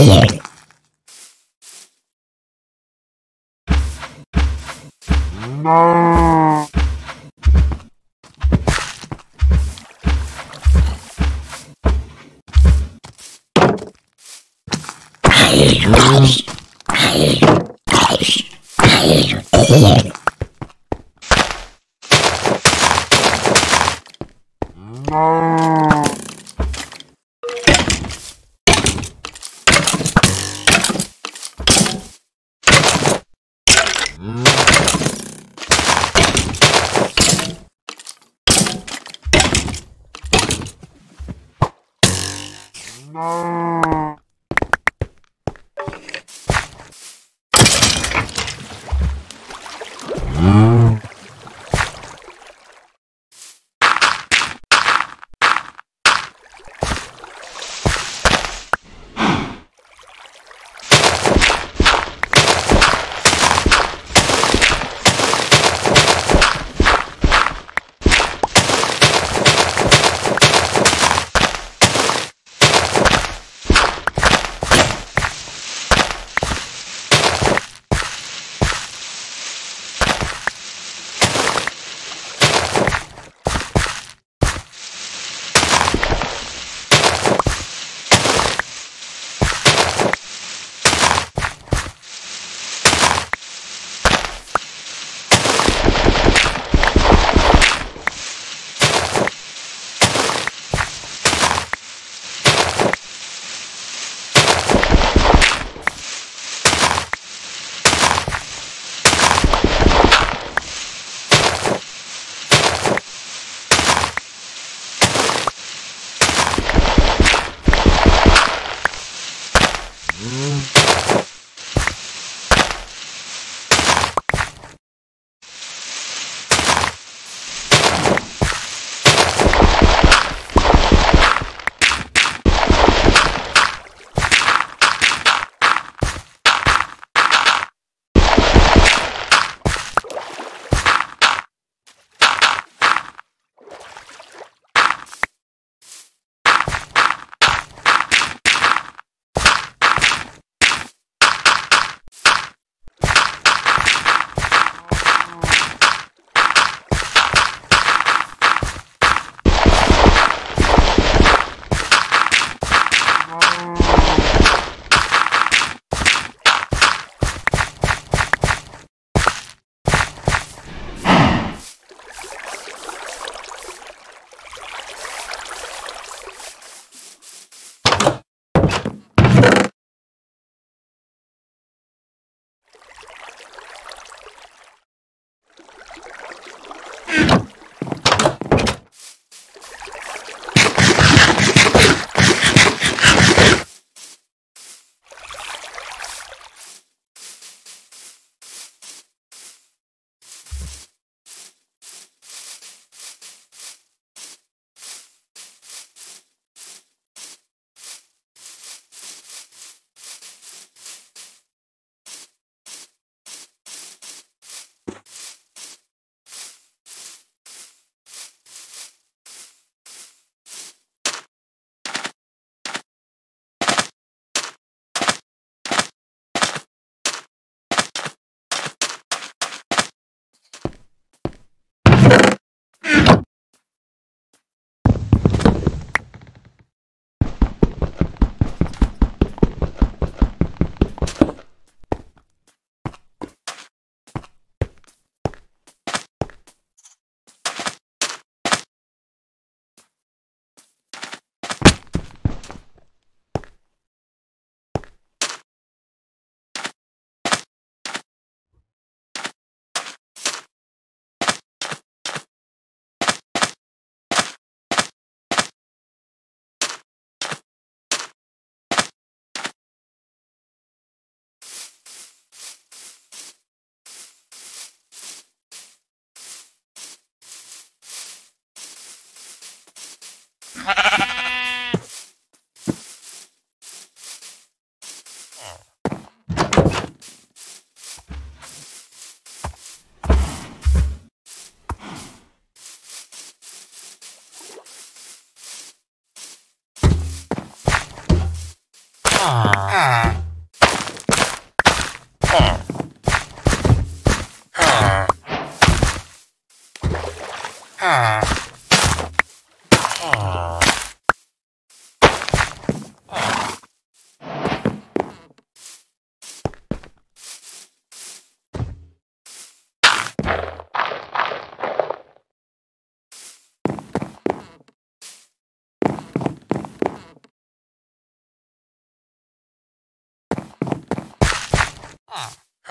disappeared. No. No. Ah.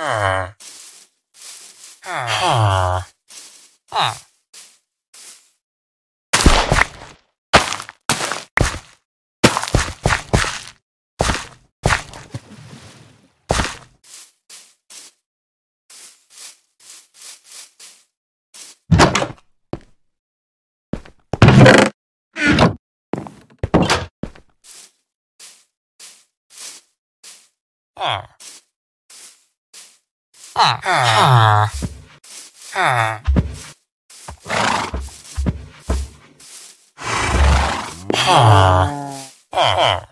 Ah. Ah. Ah. Ah. Ah. Ah.